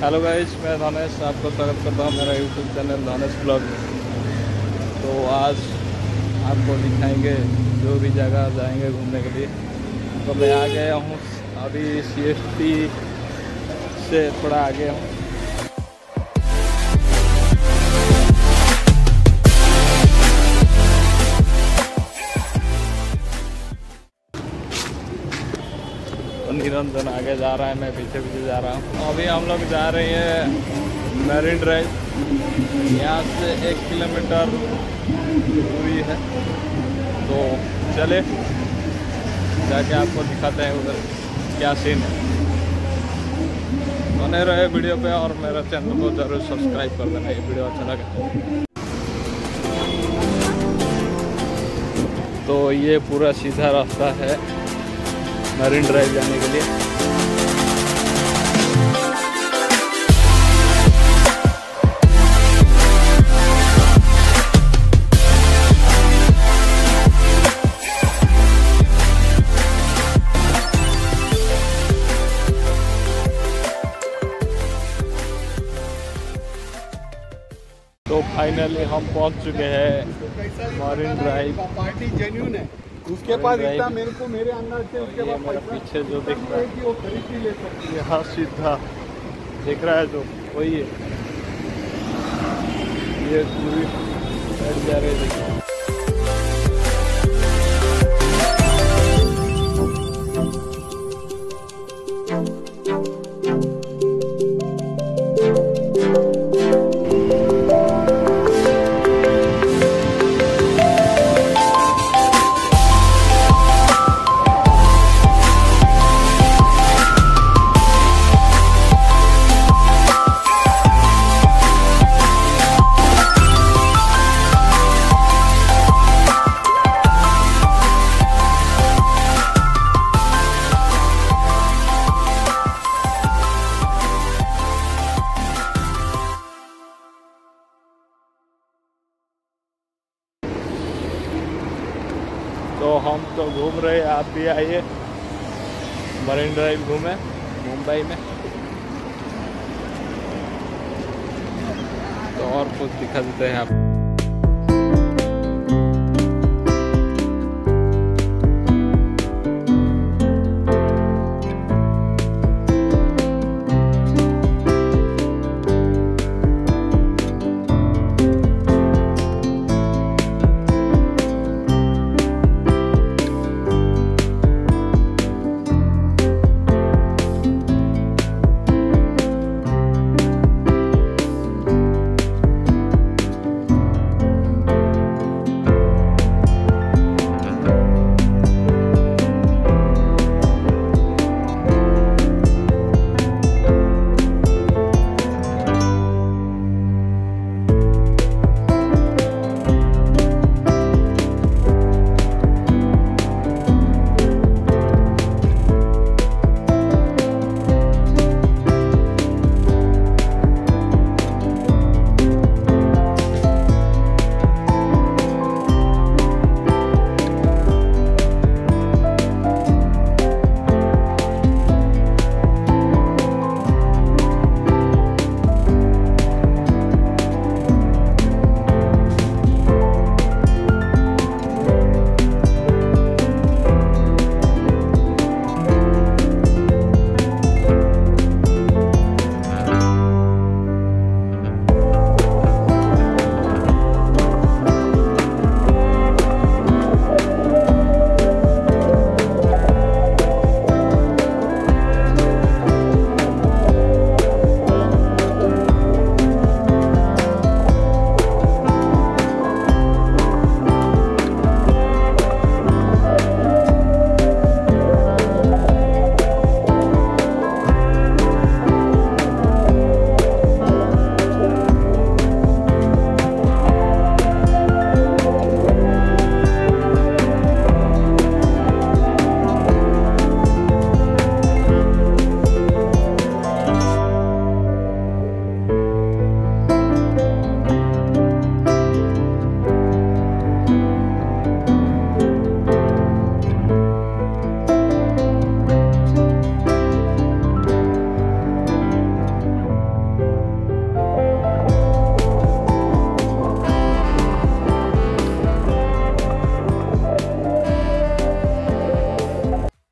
Hello guys मैं दानश आपका स्वागत करता हूँ मेरा यूट्यूब चैनल दानश ब्लॉग तो आज आपको दिखाएँगे जो भी जगह जाएँगे घूमने के लिए। तो मैं आ गया हूँ, अभी सी से थोड़ा आगे हूँ। निरंजन आगे जा रहा है, मैं पीछे पीछे जा रहा हूँ। अभी हम लोग जा रहे हैं मैरिन ड्राइव यहाँ से एक किलोमीटर दूरी है। तो चले, जाके आपको दिखाते हैं उधर क्या सीन है। बने रहे वीडियो पे और मेरा चैनल को ज़रूर सब्सक्राइब कर देना, ये वीडियो अच्छा लगे। तो ये पूरा सीधा रास्ता है। मरीन ड्राइव जाने के लिए। तो फाइनली हम पहुँच चुके हैं मरीन ड्राइव पार्टी जेन्यून है। उसके पास इतना मेरे को मेरे अंदर से उसके बाद पास पीछे जो दिख रहा है। कि वो खरीद ही ले सकती है। हाँ सीधा देख रहा है जो वही है। ये पूरी जा रहे है तो हम तो घूम रहे आप भी आइए। मरीन ड्राइव घूमे, मुंबई में। तो और कुछ दिखा देते हैं आप।